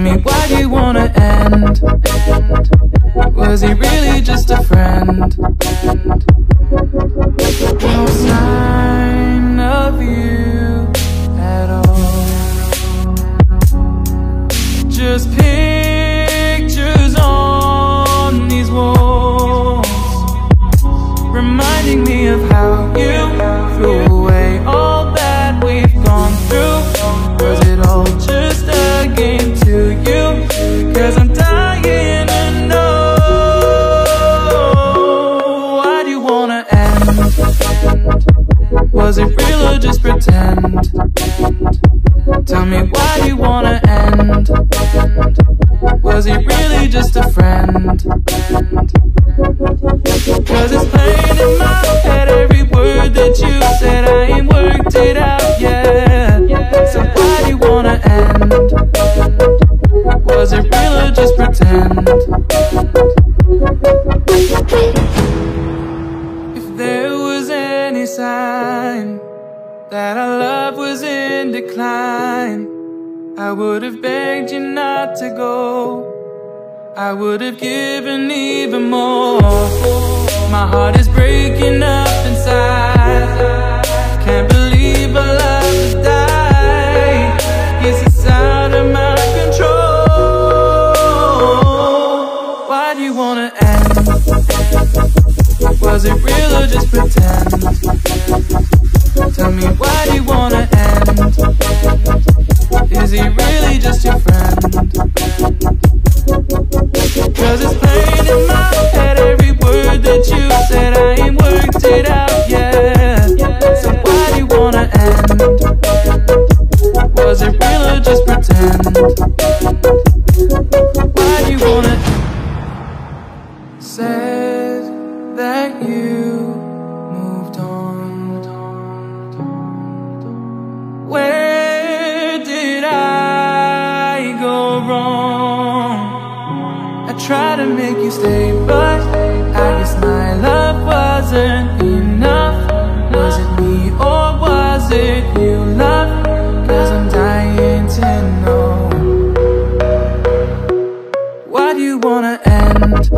me why do you wanna end? Was he really just a friend? Just pretend? Tell me why you wanna end? Was he really just a friend? Cause it's playing in my head every word that you said I ain't worked it out yet So why do you wanna end? Was it real or just pretend? If there was any sign That our love was in decline I would have begged you not to go I would have given even more. My heart is breaking up inside. Can't believe our love has died. Guess it's out of my control. Why do you wanna end? Was it real or just pretend? Tell me why do you wanna end? Is he really just your friend? Cause it's playing in my head every word that you said I ain't worked it out yet So why do you wanna end? Was it real or just pretend? Why do you wanna Said that you stay, but I guess my love wasn't enough. Was it me or was it you, love? Cause I'm dying to know. Why do you wanna end?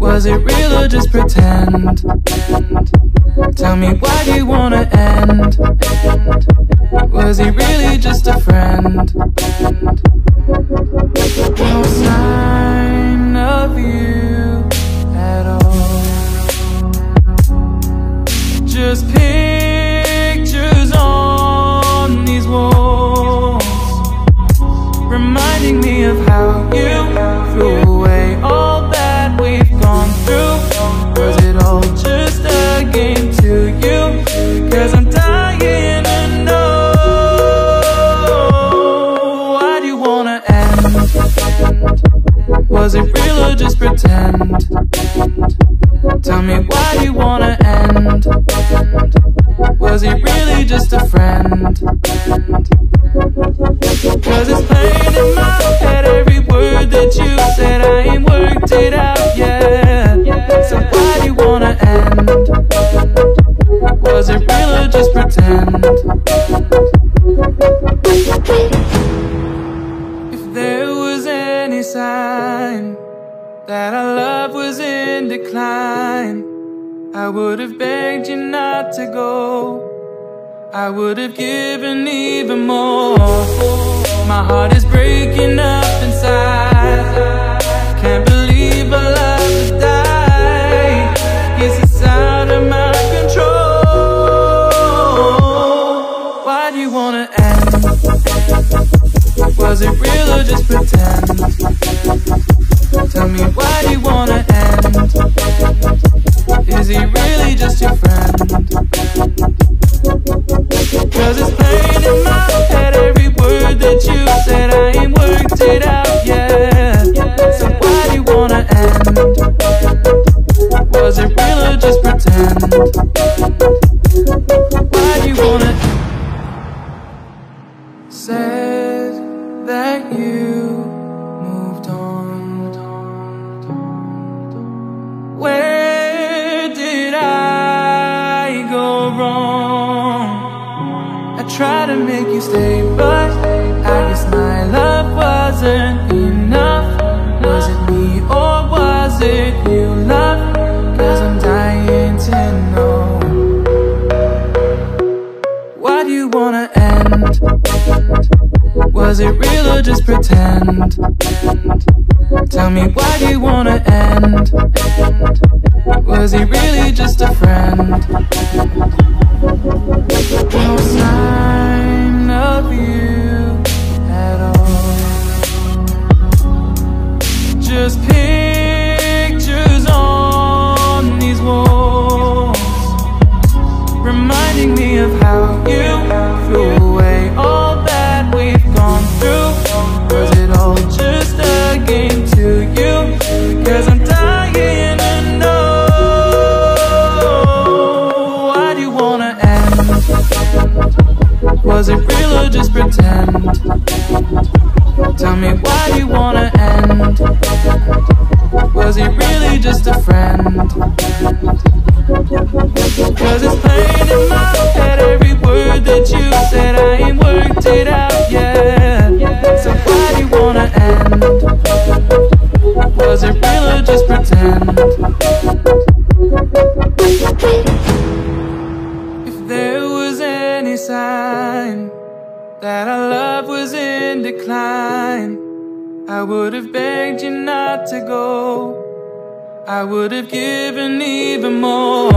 Was it real or just pretend? Tell me why do you wanna end? Was he really just a friend? No sign of you at all. Just pictures on these walls reminding me of how just pretend? Tell me why you wanna end? Was he really just a friend? Cause it's playing in my head every word that you said I ain't worked it out yet So why do you wanna end? Was it real or just pretend? I would have given even more. My heart is breaking up inside. Can't believe our love has died. Guess it's out of my control. Why do you wanna end? Was it real or just pretend? Tell me why do you wanna end? Is he really just your friend? Cause it's plain in my head every word that you said I ain't worked it out yet So why do you wanna end? Was it real or just pretend? Why do you wanna Said that you moved on Where did I go wrong? Tried to make you stay, but I guess my love wasn't enough. Was it me or was it you, love? Cause I'm dying to know. Why do you wanna end? Was it real or just pretend? Tell me why do you wanna end? Was he really just a friend? No Was it real or just pretend? Tell me why you wanna end? Was he really just a friend? Cause it's plain in my head every word that you said I ain't worked it out yet So why do you wanna end? Was it real or just pretend? Sign that our love was in decline, I would have begged you not to go. I would have given even more.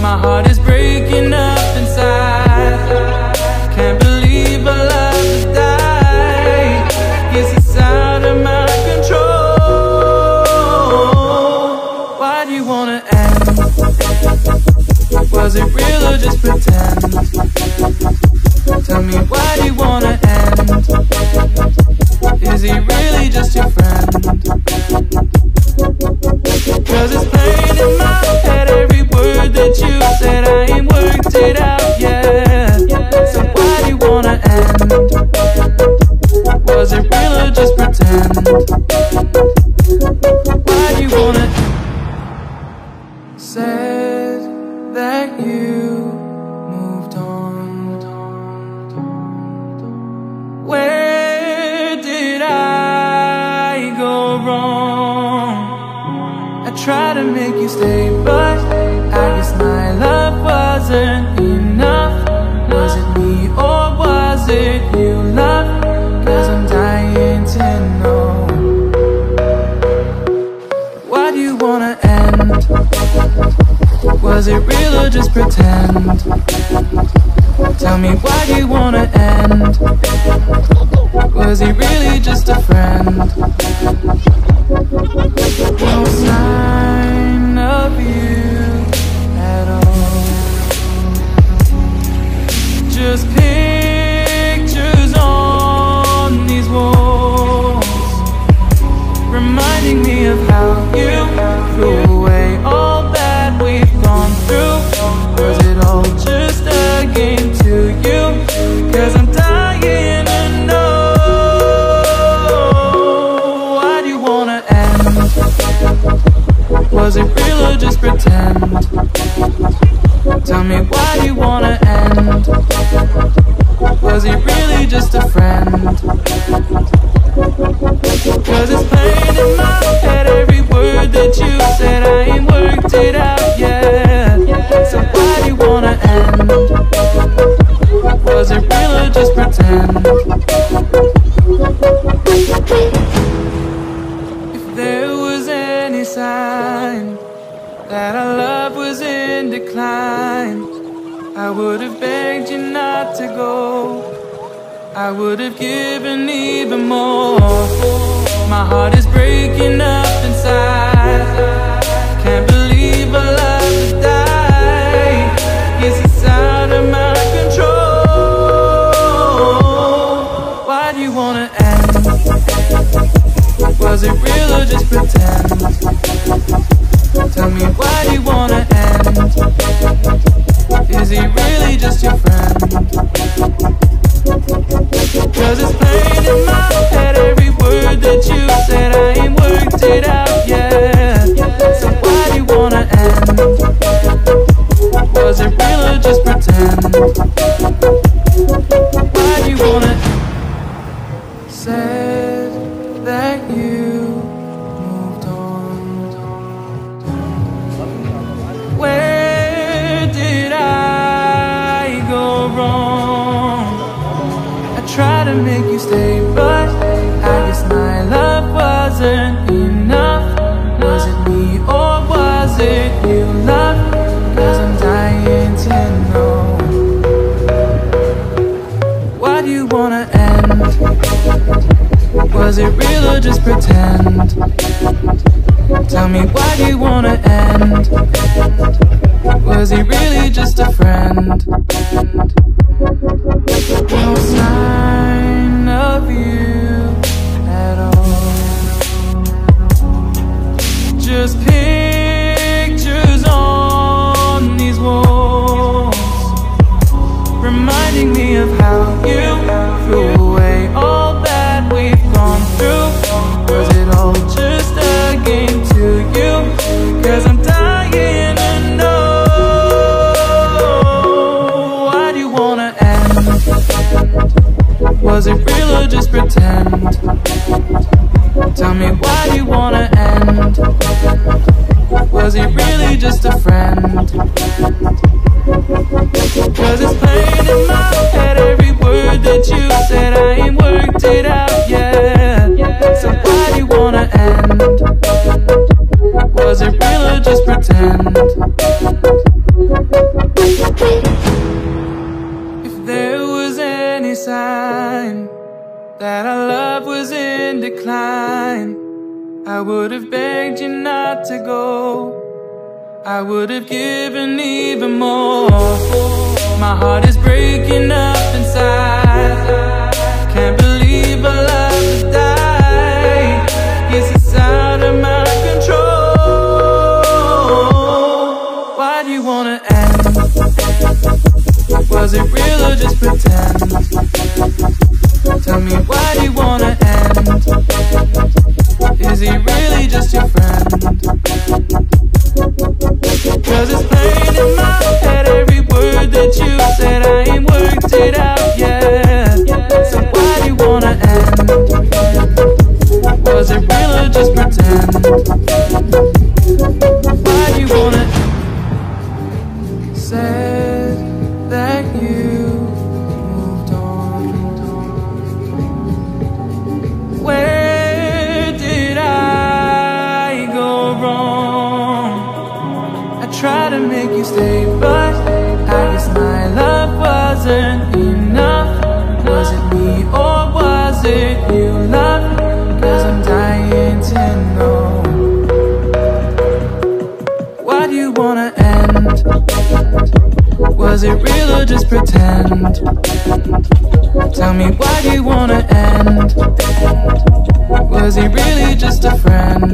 My heart is breaking up inside. Can't believe our love Was it real or just pretend? Tell me why do you wanna end? Is he really just your friend? Cause it's plain in my head every word that you said I ain't worked it out yet So why do you wanna end? Was it real or just pretend? Was it you, love? Cause I'm dying to know. Why do you wanna end? Was it real or just pretend? Tell me why do you wanna end? Was he really just a friend? No sign me why do you wanna end? Was he really just a friend? Cause it's in my head every word that you said. I ain't worked it out yet. So why do you wanna end? Was it real or just pretend? Was in decline, I would have begged you not to go. I would have given even more. My heart is breaking up inside. Can't believe our love has died. Yes, it's out of my control. Why do you wanna end? Was it real or just pretend? Is he really just your friend? Was it real or just pretend? Tell me why do you wanna end? Was he really just a friend? No sign of you at all. Just pictures on these walls, reminding me of how you you wanna end? Was he really just a friend? Cause it's playing in my head every word that you said. I ain't worked it out yet. So why do you wanna end? Was it real or just pretend? If there was any sign that our love was in decline, I would have begged you not to go. I would have given even more. My heart is breaking up inside. Can't believe our love has died. Yes, it's out of my control. Why do you wanna end? Was it real or just pretend? That you said. I ain't worked it out yet. So why do you wanna end? Was it real or just pretend? Why do you wanna said that you moved on? Where did I go wrong? I tried to make you stay, but wasn't enough. Was it me or was it you, love? Cause I'm dying to know. Why do you wanna end? Was it real or just pretend? Tell me why do you wanna end? Was he really just a friend?